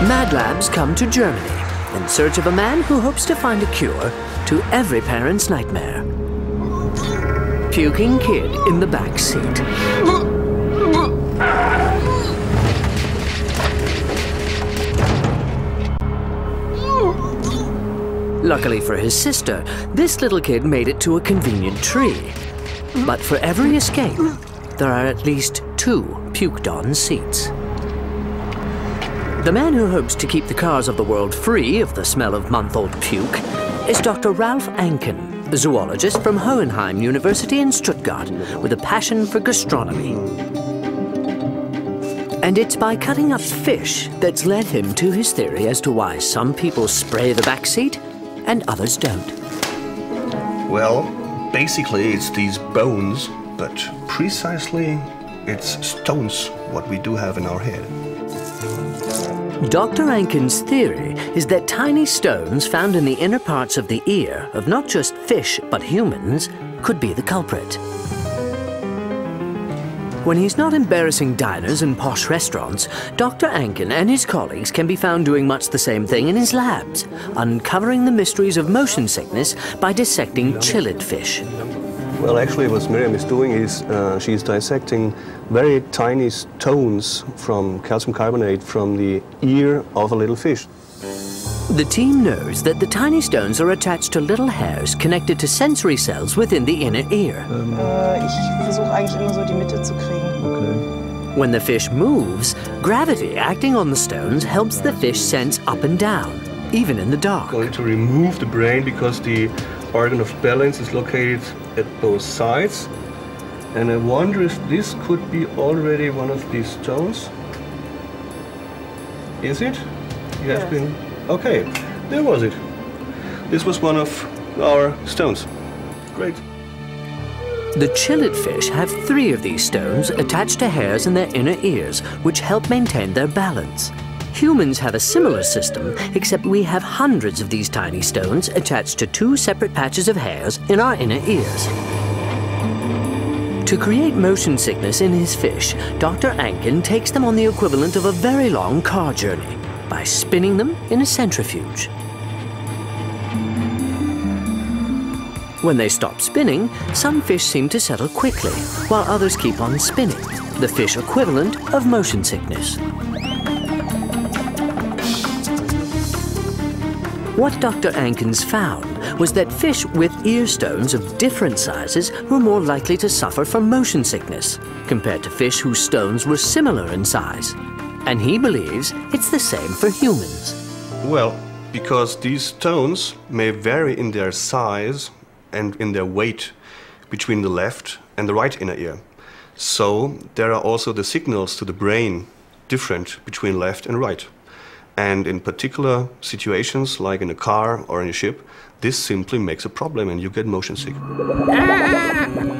Scientific labs come to Germany in search of a man who hopes to find a cure to every parent's nightmare. Puking kid in the back seat. Luckily for his sister, this little kid made it to a convenient tree. But for every escape, there are at least two puked-on seats. The man who hopes to keep the cars of the world free of the smell of month-old puke is Dr. Ralf Anken, a zoologist from Hohenheim University in Stuttgart with a passion for gastronomy. And it's by cutting up fish that's led him to his theory as to why some people spray the back seat and others don't. Well, basically it's these bones, but precisely it's stones what we do have in our head. Dr. Anken's theory is that tiny stones found in the inner parts of the ear of not just fish but humans could be the culprit. When he's not embarrassing diners in posh restaurants, Dr. Anken and his colleagues can be found doing much the same thing in his labs, uncovering the mysteries of motion sickness by dissecting cichlid fish. Well, actually, what Miriam is doing is uh, she's dissecting very tiny stones from calcium carbonate from the ear of a little fish. The team knows that the tiny stones are attached to little hairs connected to sensory cells within the inner ear. Ich versuche eigentlich immer so die Mitte zu kriegen. When the fish moves, gravity acting on the stones helps the fish sense up and down, even in the dark. Going to remove the brain because the organ of balance is located at both sides. And I wonder if this could be already one of these stones. Is it? You have Yes. been. Okay, there was it. This was one of our stones. Great. The cichlid fish have three of these stones attached to hairs in their inner ears, which help maintain their balance. Humans have a similar system, except we have hundreds of these tiny stones attached to two separate patches of hairs in our inner ears. To create motion sickness in his fish, Dr. Anken takes them on the equivalent of a very long car journey by spinning them in a centrifuge. When they stop spinning, some fish seem to settle quickly, while others keep on spinning, the fish equivalent of motion sickness. What Dr. Anken's found was that fish with ear stones of different sizes were more likely to suffer from motion sickness compared to fish whose stones were similar in size. And he believes it's the same for humans. Well, because these stones may vary in their size and in their weight between the left and the right inner ear. So there are also the signals to the brain different between left and right. And in particular situations, like in a car or in a ship, this simply makes a problem and you get motion sick.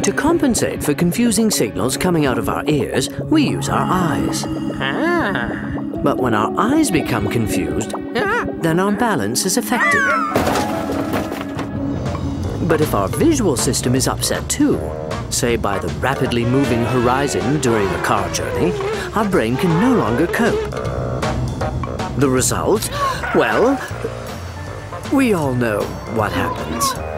To compensate for confusing signals coming out of our ears, we use our eyes. But when our eyes become confused, then our balance is affected. But if our visual system is upset too, say by the rapidly moving horizon during a car journey, our brain can no longer cope. The result? Well, we all know what happens.